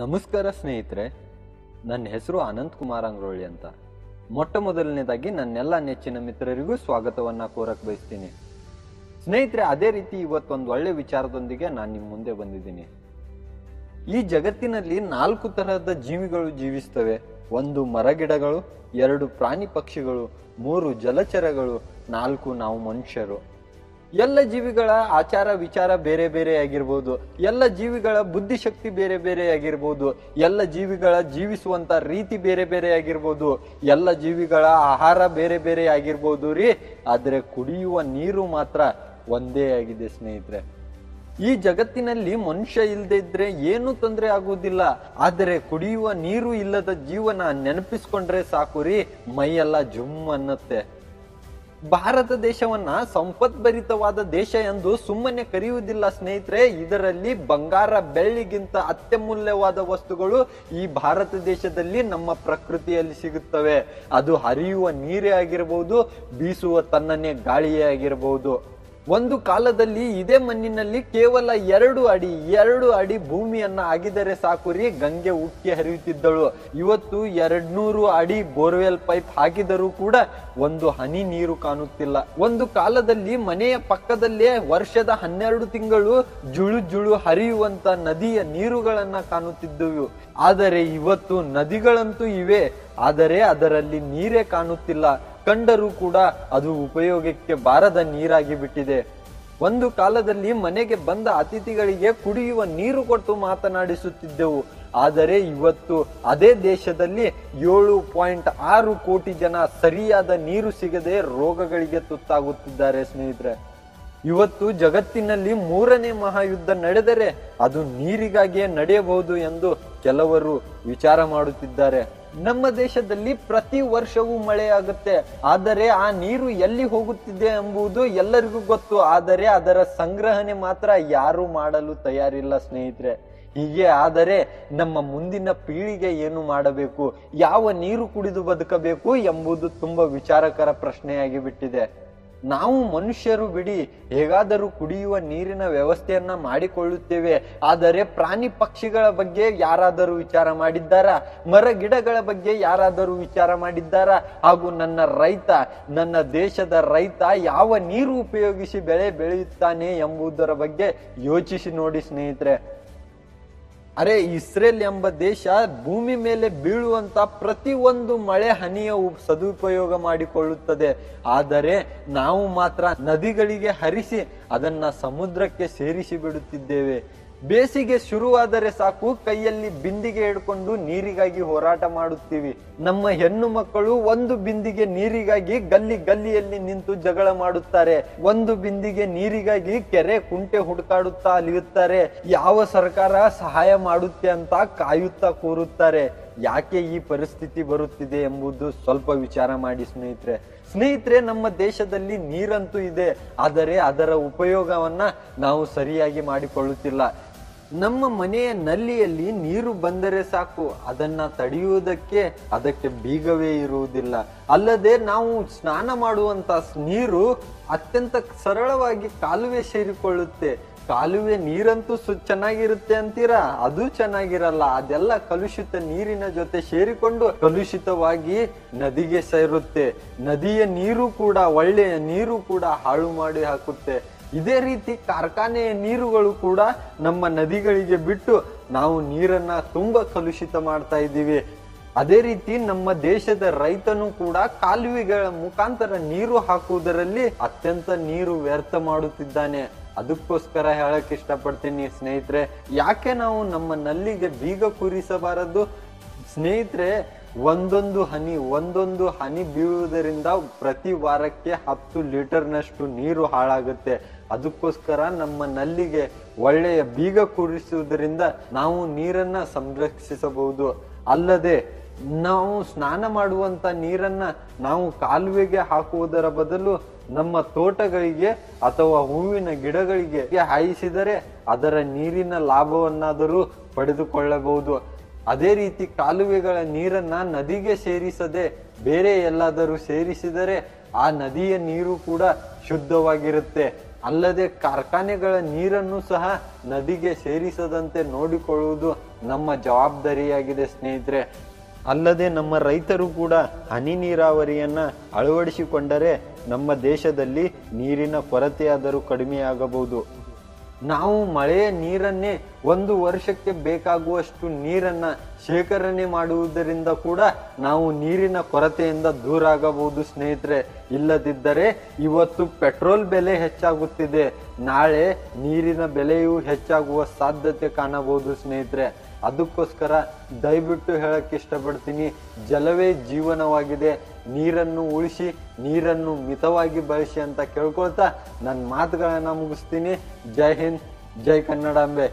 ನಮಸ್ಕಾರ ಸ್ನೇಹಿತರೆ, ನನ್ನ ಹೆಸರು ಅನಂತ್ ಕುಮಾರ್ ಅಂಗ್ರೋಳಿ ಅಂತ. ಮೊಟ್ಟ ಮೊದಲನೇದಾಗಿ ನನ್ನೆಲ್ಲ ನೆಚ್ಚಿನ ಮಿತ್ರರಿಗೂ ಸ್ವಾಗತವನ್ನ ಕೋರಕ್ ಬಯಸ್ತೀನಿ. ಸ್ನೇಹಿತರೆ, ಅದೇ ರೀತಿ ಇವತ್ತೊಂದು ಒಳ್ಳೆ ವಿಚಾರದೊಂದಿಗೆ ನಾನು ನಿಮ್ಮ ಮುಂದೆ ಬಂದಿದ್ದೀನಿ. ಈ ಜಗತ್ತಿನಲ್ಲಿ ನಾಲ್ಕು ತರಹದ ಜೀವಿಗಳು ಜೀವಿಸ್ತವೆ. ಒಂದು ಮರಗಿಡಗಳು, ಎರಡು ಪ್ರಾಣಿ ಪಕ್ಷಿಗಳು, ಮೂರು ಜಲಚರಗಳು, ನಾಲ್ಕು ನಾವು ಮನುಷ್ಯರು. ಎಲ್ಲ ಜೀವಿಗಳ ಆಚಾರ ವಿಚಾರ ಬೇರೆ ಬೇರೆ ಆಗಿರ್ಬೋದು, ಎಲ್ಲ ಜೀವಿಗಳ ಬುದ್ಧಿಶಕ್ತಿ ಬೇರೆ ಬೇರೆ ಆಗಿರ್ಬೋದು, ಎಲ್ಲ ಜೀವಿಗಳ ಜೀವಿಸುವಂತ ರೀತಿ ಬೇರೆ ಬೇರೆ ಆಗಿರ್ಬೋದು, ಎಲ್ಲ ಜೀವಿಗಳ ಆಹಾರ ಬೇರೆ ಬೇರೆ ಆಗಿರ್ಬೋದು ರೀ, ಆದರೆ ಕುಡಿಯುವ ನೀರು ಮಾತ್ರ ಒಂದೇ ಆಗಿದೆ ಸ್ನೇಹಿತರೆ. ಈ ಜಗತ್ತಿನಲ್ಲಿ ಮನುಷ್ಯ ಇಲ್ಲದೆ ಇದ್ರೆ ಏನು ತೊಂದರೆ ಆಗುವುದಿಲ್ಲ. ಆದರೆ ಕುಡಿಯುವ ನೀರು ಇಲ್ಲದ ಜೀವನ ನೆನಪಿಸ್ಕೊಂಡ್ರೆ ಸಾಕು ರೀ, ಮೈಯೆಲ್ಲ ಜುಮ್ ಅನ್ನತ್ತೆ. ಭಾರತ ದೇಶವನ್ನ ಸಂಪದ್ಭರಿತವಾದ ದೇಶ ಎಂದು ಸುಮ್ಮನೆ ಕರೆಯುವುದಿಲ್ಲ ಸ್ನೇಹಿತರೆ, ಇದರಲ್ಲಿ ಬಂಗಾರ ಬೆಳ್ಳಿಗಿಂತ ಅತ್ಯಮೂಲ್ಯವಾದ ವಸ್ತುಗಳು ಈ ಭಾರತ ದೇಶದಲ್ಲಿ ನಮ್ಮ ಪ್ರಕೃತಿಯಲ್ಲಿ ಸಿಗುತ್ತವೆ. ಅದು ಹರಿಯುವ ನೀರೇ ಆಗಿರಬಹುದು ಬೀಸುವ ತನ್ನನೇ ಗಾಳಿಯೇ ಆಗಿರಬಹುದು ಒಂದು ಕಾಲದಲ್ಲಿ ಇದೇ ಮಣ್ಣಿನಲ್ಲಿ ಕೇವಲ ಎರಡು ಅಡಿ ಎರಡು ಅಡಿ ಭೂಮಿಯನ್ನ ಅಗಿದರೆ ಸಾಕು ರೀ, ಗಂಗೆ ಉಕ್ಕಿ ಹರಿಯುತ್ತಿದ್ದಳು. ಇವತ್ತು ಎರಡ್ನೂರು ಅಡಿ ಬೋರ್ವೆಲ್ ಪೈಪ್ ಹಾಕಿದರೂ ಕೂಡ ಒಂದು ಹನಿ ನೀರು ಕಾಣುತ್ತಿಲ್ಲ. ಒಂದು ಕಾಲದಲ್ಲಿ ಮನೆಯ ಪಕ್ಕದಲ್ಲೇ ವರ್ಷದ ಹನ್ನೆರಡು ತಿಂಗಳು ಜುಳು ಜುಳು ಹರಿಯುವಂತ ನದಿಯ ನೀರುಗಳನ್ನ ಕಾಣುತ್ತಿದ್ದವು. ಆದರೆ ಇವತ್ತು ನದಿಗಳಂತೂ ಇವೆ, ಆದರೆ ಅದರಲ್ಲಿ ನೀರೇ ಕಾಣುತ್ತಿಲ್ಲ. ಕಂಡರೂ ಕೂಡ ಅದು ಉಪಯೋಗಕ್ಕೆ ಬಾರದ ನೀರಾಗಿ ಬಿಟ್ಟಿದೆ. ಒಂದು ಕಾಲದಲ್ಲಿ ಮನೆಗೆ ಬಂದ ಅತಿಥಿಗಳಿಗೆ ಕುಡಿಯುವ ನೀರು ಕೊಟ್ಟು ಮಾತನಾಡಿಸುತ್ತಿದ್ದೆವು. ಆದರೆ ಇವತ್ತು ಅದೇ ದೇಶದಲ್ಲಿ ಏಳು ಪಾಯಿಂಟ್ ಆರು ಕೋಟಿ ಜನ ಸರಿಯಾದ ನೀರು ಸಿಗದೆ ರೋಗಗಳಿಗೆ ತುತ್ತಾಗುತ್ತಿದ್ದಾರೆ ಸ್ನೇಹಿತರೆ. ಇವತ್ತು ಜಗತ್ತಿನಲ್ಲಿ ಮೂರನೇ ಮಹಾಯುದ್ಧ ನಡೆದರೆ ಅದು ನೀರಿಗಾಗಿಯೇ ನಡೆಯಬಹುದು ಎಂದು ಕೆಲವರು ವಿಚಾರ ಮಾಡುತ್ತಿದ್ದಾರೆ. ನಮ್ಮ ದೇಶದಲ್ಲಿ ಪ್ರತಿ ವರ್ಷವೂ ಮಳೆಯಾಗುತ್ತೆ. ಆದರೆ ಆ ನೀರು ಎಲ್ಲಿ ಹೋಗುತ್ತಿದೆ ಎಂಬುದು ಎಲ್ಲರಿಗೂ ಗೊತ್ತು. ಆದರೆ ಅದರ ಸಂಗ್ರಹಣೆ ಮಾತ್ರ ಯಾರು ಮಾಡಲು ತಯಾರಿಲ್ಲ ಸ್ನೇಹಿತರೆ. ಹೀಗೆ ಆದರೆ ನಮ್ಮ ಮುಂದಿನ ಪೀಳಿಗೆ ಏನು ಮಾಡಬೇಕು? ಯಾವ ನೀರು ಕುಡಿದು ಬದುಕಬೇಕು ಎಂಬುದು ತುಂಬಾ ವಿಚಾರಕರ ಪ್ರಶ್ನೆಯಾಗಿ ಬಿಟ್ಟಿದೆ. ನಾವು ಮನುಷ್ಯರು ಬಿಡಿ, ಹೇಗಾದರೂ ಕುಡಿಯುವ ನೀರಿನ ವ್ಯವಸ್ಥೆಯನ್ನ ಮಾಡಿಕೊಳ್ಳುತ್ತೇವೆ. ಆದರೆ ಪ್ರಾಣಿ ಪಕ್ಷಿಗಳ ಬಗ್ಗೆ ಯಾರಾದರೂ ವಿಚಾರ ಮಾಡಿದ್ದಾರಾ? ಮರ ಗಿಡಗಳ ಬಗ್ಗೆ ಯಾರಾದರೂ ವಿಚಾರ ಮಾಡಿದ್ದಾರಾ? ಹಾಗೂ ನನ್ನ ರೈತ, ನನ್ನ ದೇಶದ ರೈತ ಯಾವ ನೀರು ಉಪಯೋಗಿಸಿ ಬೆಳೆ ಬೆಳೆಯುತ್ತಾನೆ ಎಂಬುದರ ಬಗ್ಗೆ ಯೋಚಿಸಿ ನೋಡಿ ಸ್ನೇಹಿತರೆ. ಅರೆ, ಇಸ್ರೇಲ್ ಎಂಬ ದೇಶ ಭೂಮಿ ಮೇಲೆ ಬೀಳುವಂತ ಪ್ರತಿ ಒಂದು ಮಳೆ ಹನಿಯ ಸದುಪಯೋಗ ಮಾಡಿಕೊಳ್ಳುತ್ತದೆ. ಆದರೆ ನಾವು ಮಾತ್ರ ನದಿಗಳಿಗೆ ಹರಿಸಿ ಅದನ್ನ ಸಮುದ್ರಕ್ಕೆ ಸೇರಿಸಿ ಬಿಡುತ್ತಿದ್ದೇವೆ. ಬೇಸಿಗೆ ಶುರುವಾದರೆ ಸಾಕು, ಕೈಯಲ್ಲಿ ಬಿಂದಿಗೆ ಹಿಡ್ಕೊಂಡು ನೀರಿಗಾಗಿ ಹೋರಾಟ ಮಾಡುತ್ತೀವಿ. ನಮ್ಮ ಹೆಣ್ಣು ಮಕ್ಕಳು ಒಂದು ಬಿಂದಿಗೆ ನೀರಿಗಾಗಿ ಗಲ್ಲಿ ಗಲ್ಲಿಯಲ್ಲಿ ನಿಂತು ಜಗಳ ಮಾಡುತ್ತಾರೆ. ಒಂದು ಬಿಂದಿಗೆ ನೀರಿಗಾಗಿ ಕೆರೆ ಕುಂಟೆ ಹುಡುಕಾಡುತ್ತಾ ಅಲಿಯುತ್ತಾರೆ ಯಾವ ಸರ್ಕಾರ ಸಹಾಯ ಮಾಡುತ್ತೆ ಅಂತ ಕಾಯುತ್ತಾ ಕೂರುತ್ತಾರೆ. ಯಾಕೆ ಈ ಪರಿಸ್ಥಿತಿ ಬರುತ್ತಿದೆ ಎಂಬುದು ಸ್ವಲ್ಪ ವಿಚಾರ ಮಾಡಿ ಸ್ನೇಹಿತರೆ. ಸ್ನೇಹಿತರೆ, ನಮ್ಮ ದೇಶದಲ್ಲಿ ನೀರಂತೂ ಇದೆ, ಆದರೆ ಅದರ ಉಪಯೋಗವನ್ನ ನಾವು ಸರಿಯಾಗಿ ಮಾಡಿಕೊಳ್ಳುತ್ತಿಲ್ಲ. ನಮ್ಮ ಮನೆಯ ನಲ್ಲಿಯಲ್ಲಿ ನೀರು ಬಂದರೆ ಸಾಕು. ಅದನ್ನ ತಡೆಯುವುದಕ್ಕೆ ಅದಕ್ಕೆ ಬೀಗವೇ ಇರುವುದಿಲ್ಲ. ಅಲ್ಲದೆ ನಾವು ಸ್ನಾನ ಮಾಡುವಂತ ನೀರು ಅತ್ಯಂತ ಸರಳವಾಗಿ ಕಾಲುವೆ ಸೇರಿಕೊಳ್ಳುತ್ತೆ. ಕಾಲುವೆ ನೀರಂತೂ ಸು ಚೆನ್ನಾಗಿರುತ್ತೆ ಅಂತೀರಾ? ಅದು ಚೆನ್ನಾಗಿರಲ್ಲ. ಅದೆಲ್ಲ ಕಲುಷಿತ ನೀರಿನ ಜೊತೆ ಸೇರಿಕೊಂಡು ಕಲುಷಿತವಾಗಿ ನದಿಗೆ ಸೇರುತ್ತೆ. ನದಿಯ ನೀರು ಕೂಡ, ಒಳ್ಳೆಯ ನೀರು ಕೂಡ ಹಾಳು ಮಾಡಿ ಹಾಕುತ್ತೆ. ಇದೇ ರೀತಿ ಕಾರ್ಖಾನೆಯ ನೀರುಗಳು ಕೂಡ ನಮ್ಮ ನದಿಗಳಿಗೆ ಬಿಟ್ಟು ನಾವು ನೀರನ್ನ ತುಂಬಾ ಕಲುಷಿತ ಮಾಡ್ತಾ ಇದ್ದೀವಿ. ಅದೇ ರೀತಿ ನಮ್ಮ ದೇಶದ ರೈತನು ಕೂಡ ಕಾಲುವೆಗಳ ಮುಖಾಂತರ ನೀರು ಹಾಕುವುದರಲ್ಲಿ ಅತ್ಯಂತ ನೀರು ವ್ಯರ್ಥ ಮಾಡುತ್ತಿದ್ದಾನೆ. ಅದಕ್ಕೋಸ್ಕರ ಹೇಳಕ್ ಇಷ್ಟಪಡ್ತೀನಿ ಸ್ನೇಹಿತರೆ. ಯಾಕೆ ನಾವು ನಮ್ಮ ನಲ್ಲಿಗೆ ಬೀಗ ಕೂರಿಸಬಾರದು? ಸ್ನೇಹಿತರೆ, ಒಂದೊಂದು ಹನಿ ಒಂದೊಂದು ಹನಿ ಬೀಳುವುದರಿಂದ ಪ್ರತಿ ವಾರಕ್ಕೆ ಹತ್ತು ಲೀಟರ್ನಷ್ಟು ನೀರು ಹಾಳಾಗುತ್ತೆ. ಅದಕ್ಕೋಸ್ಕರ ನಮ್ಮ ನಲ್ಲಿಗೆ ಒಳ್ಳೆಯ ಬೀಗ ಕೂರಿಸುವುದರಿಂದ ನಾವು ನೀರನ್ನ ಸಂರಕ್ಷಿಸಬಹುದು. ಅಲ್ಲದೆ ನಾವು ಸ್ನಾನ ಮಾಡುವಂತ ನೀರನ್ನ ನಾವು ಕಾಲುವೆಗೆ ಹಾಕುವುದರ ಬದಲು ನಮ್ಮ ತೋಟಗಳಿಗೆ ಅಥವಾ ಹೂವಿನ ಗಿಡಗಳಿಗೆ ಹಾಯಿಸಿದರೆ ಅದರ ನೀರಿನ ಲಾಭವನ್ನಾದರೂ ಪಡೆದುಕೊಳ್ಳಬಹುದು. ಅದೇ ರೀತಿ ಕಾಲುವೆಗಳ ನೀರನ್ನ ನದಿಗೆ ಸೇರಿಸದೆ ಬೇರೆ ಎಲ್ಲಾದರೂ ಸೇರಿಸಿದರೆ ಆ ನದಿಯ ನೀರು ಕೂಡ ಶುದ್ಧವಾಗಿರುತ್ತೆ. ಅಲ್ಲದೆ ಕಾರ್ಖಾನೆಗಳ ನೀರನ್ನು ಸಹ ನದಿಗೆ ಸೇರಿಸದಂತೆ ನೋಡಿಕೊಳ್ಳುವುದು ನಮ್ಮ ಜವಾಬ್ದಾರಿಯಾಗಿದೆ ಸ್ನೇಹಿತರೆ. ಅಲ್ಲದೆ ನಮ್ಮ ರೈತರು ಕೂಡ ಹನಿ ನೀರಾವರಿಯನ್ನು ಅಳವಡಿಸಿಕೊಂಡರೆ ನಮ್ಮ ದೇಶದಲ್ಲಿ ನೀರಿನ ಕೊರತೆಯಾದರೂ ಕಡಿಮೆಯಾಗಬಹುದು. ನಾವು ಮಳೆಯ ನೀರನ್ನೇ ಒಂದು ವರ್ಷಕ್ಕೆ ಬೇಕಾಗುವಷ್ಟು ನೀರನ್ನು ಶೇಖರಣೆ ಮಾಡುವುದರಿಂದ ಕೂಡ ನಾವು ನೀರಿನ ಕೊರತೆಯಿಂದ ದೂರ ಆಗಬಹುದು ಸ್ನೇಹಿತರೆ. ಇಲ್ಲದಿದ್ದರೆ ಇವತ್ತು ಪೆಟ್ರೋಲ್ ಬೆಲೆ ಹೆಚ್ಚಾಗುತ್ತಿದೆ. ನಾಳೆ ನೀರಿನ ಬೆಲೆಯೂ ಹೆಚ್ಚಾಗುವ ಸಾಧ್ಯತೆ ಕಾಣಬಹುದು ಸ್ನೇಹಿತರೆ. ಅದಕ್ಕೋಸ್ಕರ ದಯವಿಟ್ಟು ಹೇಳಕ್ಕೆ ಇಷ್ಟಪಡ್ತೀನಿ. ಜಲವೇ ಜೀವನವಾಗಿದೆ. ನೀರನ್ನು ಉಳಿಸಿ ನೀರನ್ನು ಮಿತವಾಗಿ ಬಳಸಿ ಅಂತ ಕೇಳ್ಕೊಳ್ತಾ ನನ್ನ ಮಾತುಗಳನ್ನು ಮುಗಿಸ್ತೀನಿ. ಜೈ ಹಿಂದ್ ಜೈ ಕನ್ನಡಾಂಬೆ